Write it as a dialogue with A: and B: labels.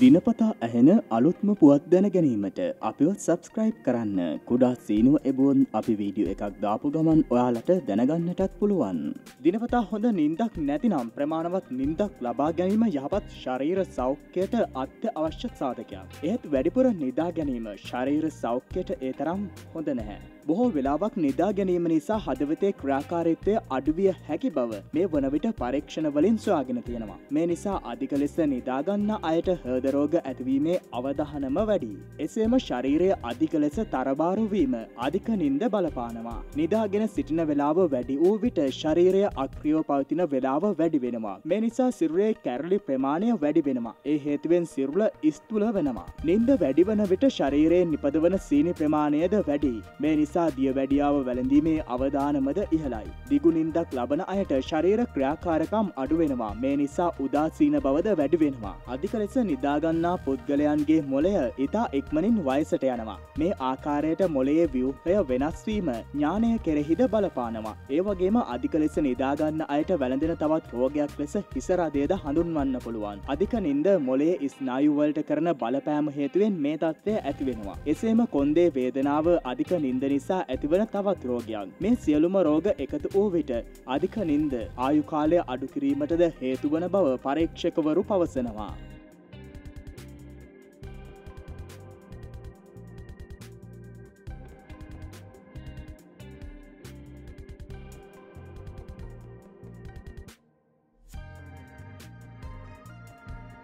A: දිනපතා ඇහෙන අලුත්ම පුවත් දැන ගැනීමට අපිව සබස්ක්‍රයිබ් කරන්න කුඩා සීනුව එබුවන් අපි වීඩියෝ එකක් දාපු ගමන් ඔයාලට දැනගන්නටත් පුළුවන්. දිනපතා හොඳ නින්දක් නැතිනම් ප්‍රමාණවත් නින්දක් ලබා ගැනීම යහපත් ශරීර සෞඛ්‍යයට අත්‍ය අවශ්‍ය සාධකයක්. ඒත් වැඩිපුර නිදා ගැනීම ශරීර සෞඛ්‍යයට ඒ තරම් හොඳ නැහැ. බොහෝ වෙලාවක් නිදා ගැනීම නිසා හදවතේ ක්‍රාකාරිත්වය අඩුවිය හැකි බව මේ වනවිට පරීක්ෂණ වලින් සොයාගෙන තියෙනවා. මේ නිසා අධික ලෙස නිදාගන්න අයට හර්දරෝග ඇතිවීමේ අවධහනම වැඩි. එසේම ශරීරය අධික ලෙස තරබාරුවීම අධික නින්ද බලපානවා. නිදාගෙන සිටින වෙලාව වැඩි වූ විට ශරීරය අක්‍රියෝ පවතින වෙලාව වැඩි වෙනවා. මේ නිසා සිරුරේ කැරලි ප්‍රමාණය වැඩි වෙනවා. ඒ හේතුවෙන් සිරුල ස්තුල වෙනවා. නින්ද වැඩිවන විට ශරීරයෙන් නිපදවන සීනි ප්‍රමාණයද වැඩි. මේ නිසා නිසා දිය වැඩියාව වැළඳීමේ අවධානමද ඉහලයි. දිගුනින්දක් ලබන අයට ශරීර ක්‍රියාකාරකම් අඩුවෙනවා මේ නිසා උදාසීන බවද වැඩිවෙනවා. අධික ලෙස නිදාගන්නා පුද්ගලයන්ගේ මොලය ඉතා එක්මනින් වයසට යනවා. මේ ආකාරයට මොලයේ ව්‍යූහය වෙනස්වීම ඥානය කෙරෙහිද බලපානවා. ඒ වගේම අධික ලෙස නිදාගන්න අයට වැළඳෙන තවත් රෝගයක් ලෙස හිසරදයද හඳුන්වන්න පුළුවන්. අධික නින්ද මොලේ ස්නායුවලට කරන බලපෑම හේතුවෙන් මේ තත්ත්වය ඇතිවෙනවා. එසේම කොන්දේ වේදනාව අධික නින්ද නිසා නිසා ඇතිවන තවත් රෝගයක් මේ සියලුම රෝග එකතු වූ විට අධික නින්ද ආයුකාලය අඩුකිරීමටද හේතුවන බව පරීක්ෂකවරු පවසනවා.